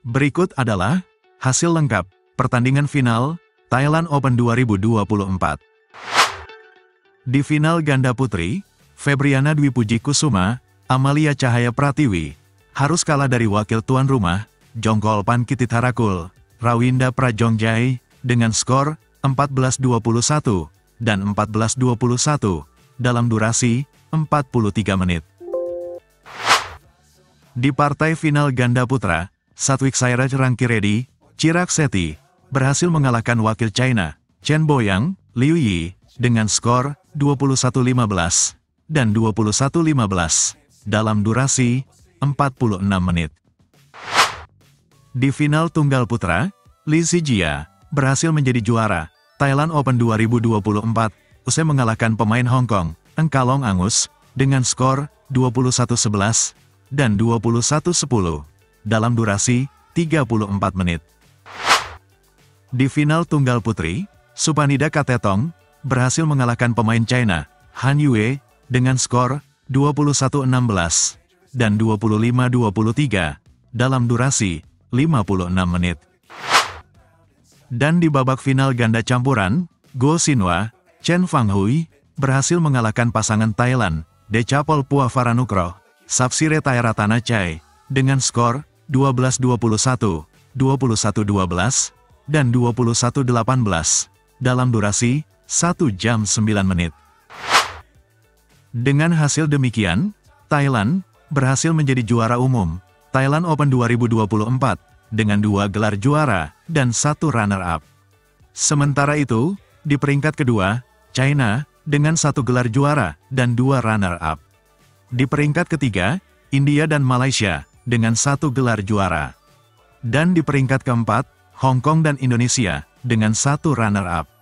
Berikut adalah hasil lengkap pertandingan final Thailand Open 2024. Di final ganda putri, Febriana Dwi Puji Kusuma, Amalia Cahaya Pratiwi, harus kalah dari wakil tuan rumah, Jongkol Pan Kitit Harakul, Rawinda Prajongjai, dengan skor 14-21 dan 14-21 dalam durasi 43 menit. Di partai final ganda putra, Satwik Sairaj Rangkiredi, Chirag Seti, berhasil mengalahkan wakil China, Chen Boyang, Liu Yi, dengan skor 21-15 dan 21-15 dalam durasi 46 menit. Di final tunggal putra, Li Zijia berhasil menjadi juara Thailand Open 2024 usai mengalahkan pemain Hong Kong, Engkalong Angus, dengan skor 21-11 dan 21-10 dalam durasi 34 menit. Di final tunggal putri, Supanida Katetong berhasil mengalahkan pemain China, Han Yue, dengan skor 21-16 dan 25-23 dalam durasi 56 menit. Dan di babak final ganda campuran, Go Sinwa, Chen Fanghui, berhasil mengalahkan pasangan Thailand, Decapol Puafaranukroh, Sapsire Tairatana Chai, dengan skor 12-21, 21-12, dan 21-18, dalam durasi 1 jam 9 menit. Dengan hasil demikian, Thailand berhasil menjadi juara umum Thailand Open 2024 dengan dua gelar juara dan satu runner-up. Sementara itu, di peringkat kedua, China dengan satu gelar juara dan dua runner-up. Di peringkat ketiga, India dan Malaysia dengan satu gelar juara. Dan di peringkat keempat, Hong Kong dan Indonesia dengan satu runner-up.